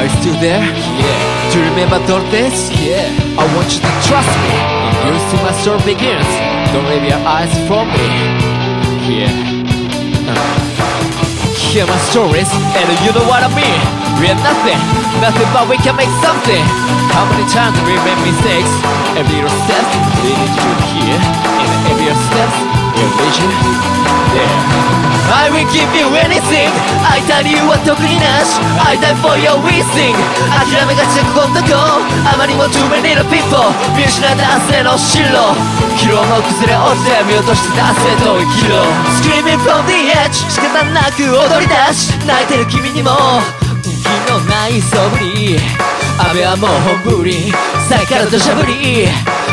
Are you still there? Yeah, Do you remember all this? yeah. I want you to trust me. And you see my story begins. Don't leave your eyes from me. Yeah. Uh. Hear my stories, and you know what I mean. We are nothing, nothing, but we can make something. How many times we made mistakes? Every little step leading you I will give you anything. 会いた理由は特になし。I die for your wishing 諦めがちなこんな子あまりも too many little people. 見失った汗の白。疲労も崩れ落ちて見落としてた汗と生きろ。Screaming from the edge. 仕方なく踊り出し。泣いてる君にも。気のないそぶり。雨はもう本降り。さっきから土砂降り。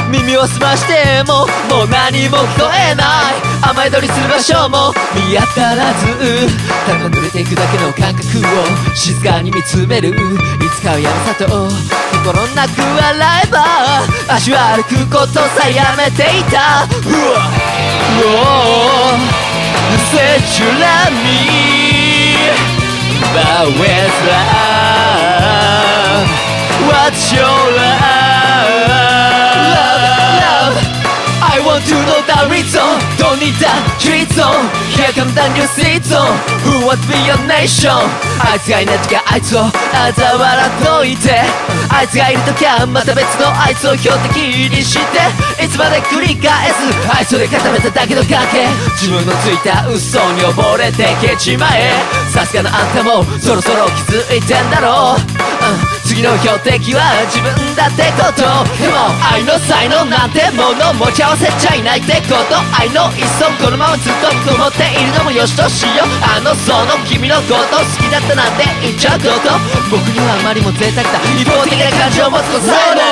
耳を澄ましてももう何も聞こえない雨宿りする場所も見当たらずただ濡れていくだけの感覚を静かに見つめるいつかはやめさと心なく笑えば足を歩くことさえやめていたうわ Oh, said you love me But where's love? What's your love? Don't need that reason Here comes the new season Who wants be your nation? あいつがいない時はあいつを嘲笑っといてあいつがいる時はまた別のあいつを標的にしていつまで繰り返す愛想で固めただけの関係自分のついた嘘に溺れてけちまえさすがのあんたもそろそろ気づいてんだろう、うん次の標的は自分だってこと。でも愛の才能なんてもの持ち合わせちゃいないってこと。愛の一層このままずっとと思っているのもよしとしよう。あのその君のこと好きだったなんて言っちゃうこと。僕にはあまりも贅沢だ一方的な感情を持つことさえも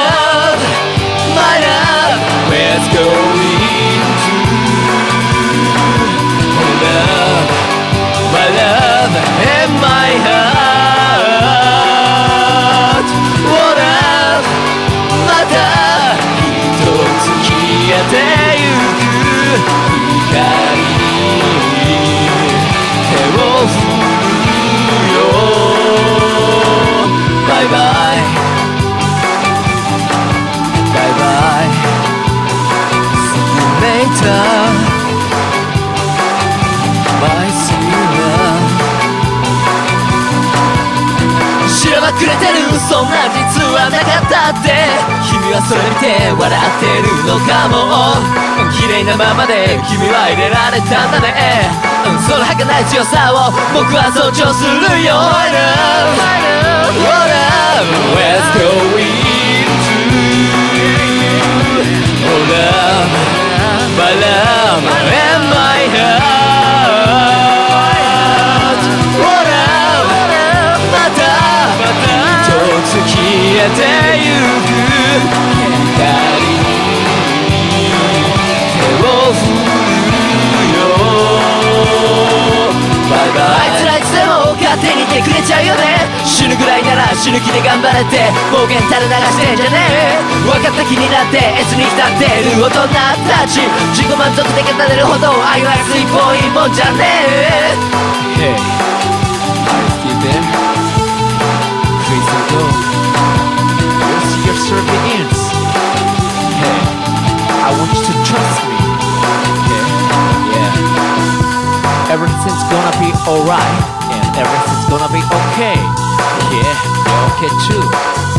My love, let's go 知らばくれてるそんな実はなかったって君はそれ見て笑ってるのかも。綺麗なままで君は入れられたんだね。うんその儚い強さを僕は尊重するよ。I love, I love, I love Let's go るぐらいなら死ぬ気で頑張れて暴言垂れ流してんじゃねえ。分かった気になって S に浸ってる大人たち。自己満足で語れるほど愛は熱いっぽイもイじイねイ Alright. Everything's gonna be okay. Yeah, okay too.